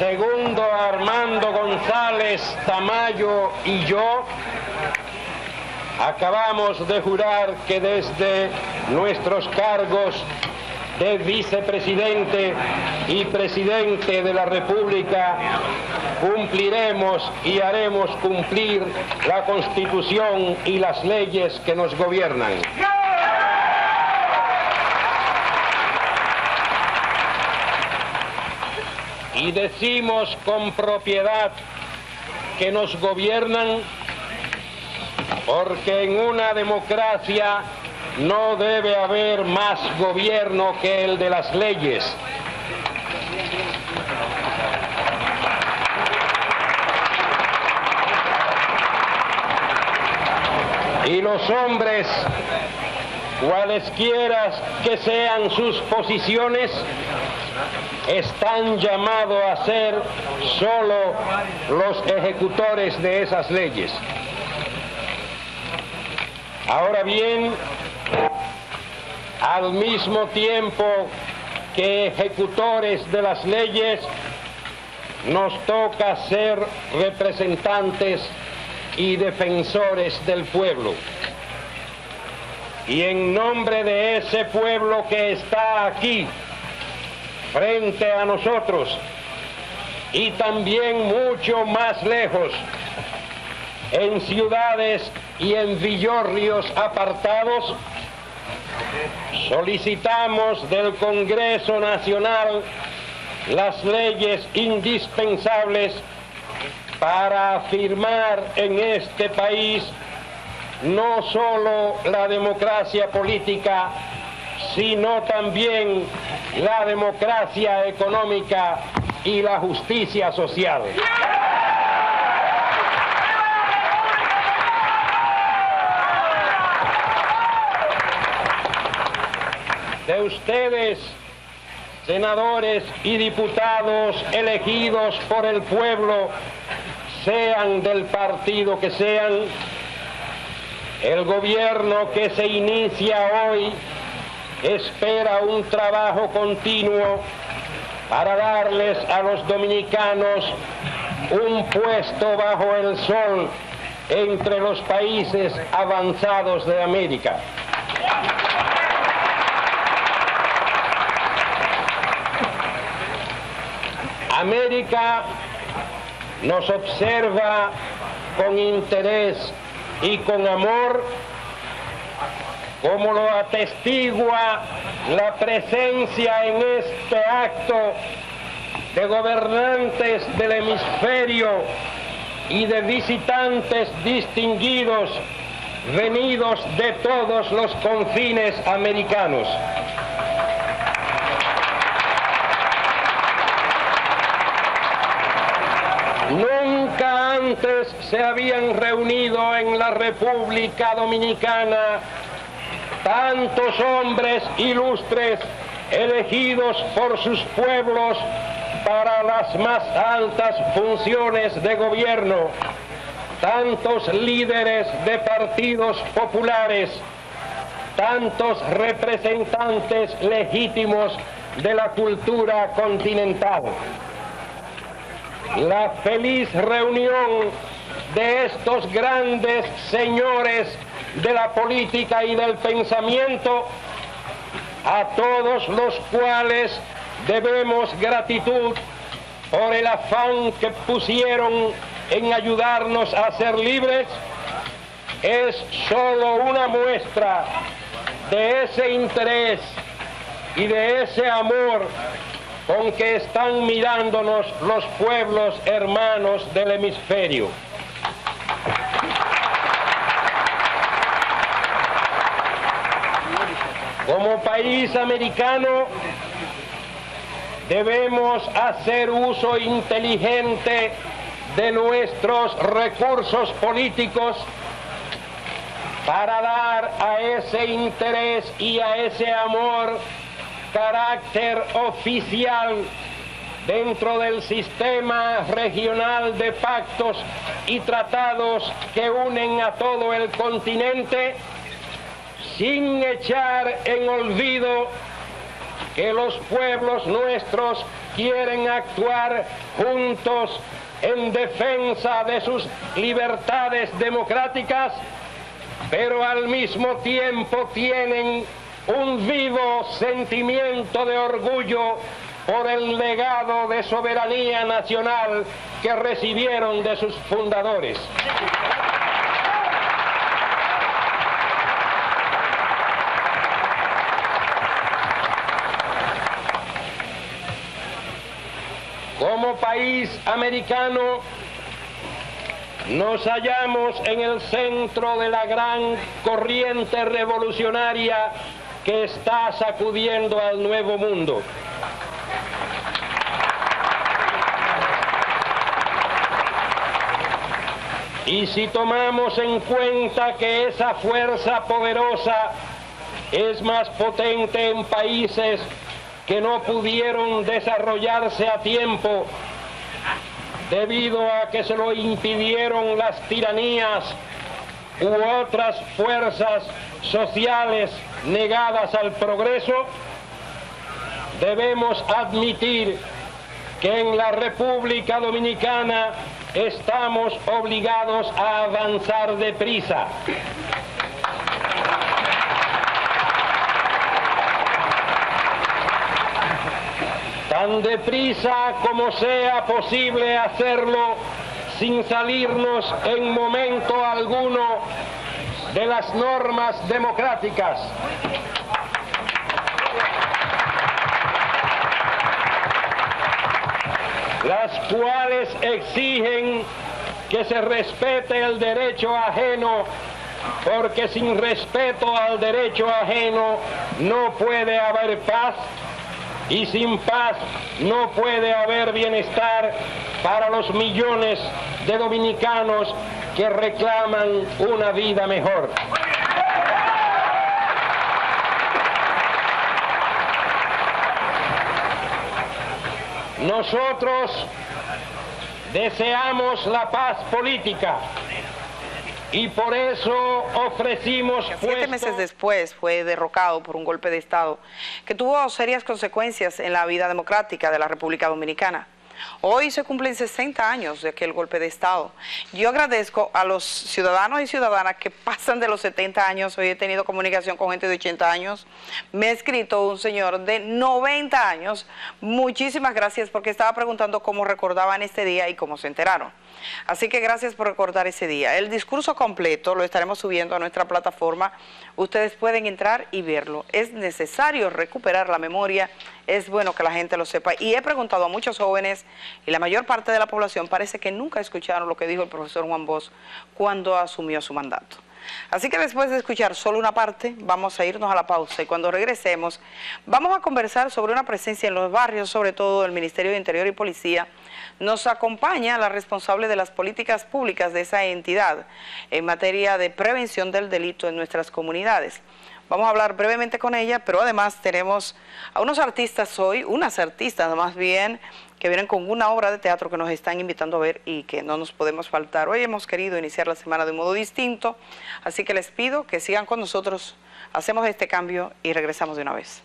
segundo Armando González Tamayo y yo acabamos de jurar que desde nuestros cargos de vicepresidente y presidente de la República cumpliremos y haremos cumplir la Constitución y las leyes que nos gobiernan. Y decimos con propiedad que nos gobiernan porque en una democracia no debe haber más gobierno que el de las leyes. Y los hombres, cualesquiera que sean sus posiciones, están llamados a ser solo los ejecutores de esas leyes. Ahora bien, al mismo tiempo que ejecutores de las leyes, nos toca ser representantes y defensores del pueblo. Y en nombre de ese pueblo que está aquí, frente a nosotros y también mucho más lejos, en ciudades y en villorrios apartados, solicitamos del Congreso Nacional las leyes indispensables para afirmar en este país no solo la democracia política, sino también la democracia económica y la justicia social. De ustedes, senadores y diputados elegidos por el pueblo, sean del partido que sean, el gobierno que se inicia hoy espera un trabajo continuo para darles a los dominicanos un puesto bajo el sol entre los países avanzados de América. América nos observa con interés y con amor como lo atestigua la presencia en este acto de gobernantes del hemisferio y de visitantes distinguidos venidos de todos los confines americanos. Nunca antes se habían reunido en la República Dominicana tantos hombres ilustres elegidos por sus pueblos para las más altas funciones de gobierno, tantos líderes de partidos populares, tantos representantes legítimos de la cultura continental. La feliz reunión de estos grandes señores de la política y del pensamiento, a todos los cuales debemos gratitud por el afán que pusieron en ayudarnos a ser libres, es solo una muestra de ese interés y de ese amor con que están mirándonos los pueblos hermanos del hemisferio. Como país americano debemos hacer uso inteligente de nuestros recursos políticos para dar a ese interés y a ese amor carácter oficial dentro del sistema regional de pactos y tratados que unen a todo el continente sin echar en olvido que los pueblos nuestros quieren actuar juntos en defensa de sus libertades democráticas, pero al mismo tiempo tienen un vivo sentimiento de orgullo por el legado de soberanía nacional que recibieron de sus fundadores. Como país americano, nos hallamos en el centro de la gran corriente revolucionaria que está sacudiendo al nuevo mundo. Y si tomamos en cuenta que esa fuerza poderosa es más potente en países que no pudieron desarrollarse a tiempo debido a que se lo impidieron las tiranías u otras fuerzas sociales negadas al progreso, debemos admitir que en la República Dominicana estamos obligados a avanzar deprisa. Tan deprisa como sea posible hacerlo sin salirnos en momento alguno de las normas democráticas. las cuales exigen que se respete el derecho ajeno, porque sin respeto al derecho ajeno no puede haber paz y sin paz no puede haber bienestar para los millones de dominicanos que reclaman una vida mejor. Nosotros deseamos la paz política y por eso ofrecimos... Siete meses después fue derrocado por un golpe de Estado que tuvo serias consecuencias en la vida democrática de la República Dominicana. Hoy se cumplen 60 años de aquel golpe de Estado. Yo agradezco a los ciudadanos y ciudadanas que pasan de los 70 años. Hoy he tenido comunicación con gente de 80 años. Me ha escrito un señor de 90 años. Muchísimas gracias porque estaba preguntando cómo recordaban este día y cómo se enteraron. Así que gracias por recordar ese día. El discurso completo lo estaremos subiendo a nuestra plataforma. Ustedes pueden entrar y verlo. Es necesario recuperar la memoria. Es bueno que la gente lo sepa. Y he preguntado a muchos jóvenes y la mayor parte de la población parece que nunca escucharon lo que dijo el profesor Juan Bosch cuando asumió su mandato. Así que después de escuchar solo una parte, vamos a irnos a la pausa y cuando regresemos vamos a conversar sobre una presencia en los barrios, sobre todo el Ministerio de Interior y Policía, nos acompaña la responsable de las políticas públicas de esa entidad en materia de prevención del delito en nuestras comunidades. Vamos a hablar brevemente con ella, pero además tenemos a unos artistas hoy, unas artistas más bien, que vienen con una obra de teatro que nos están invitando a ver y que no nos podemos faltar. Hoy hemos querido iniciar la semana de un modo distinto, así que les pido que sigan con nosotros, hacemos este cambio y regresamos de una vez.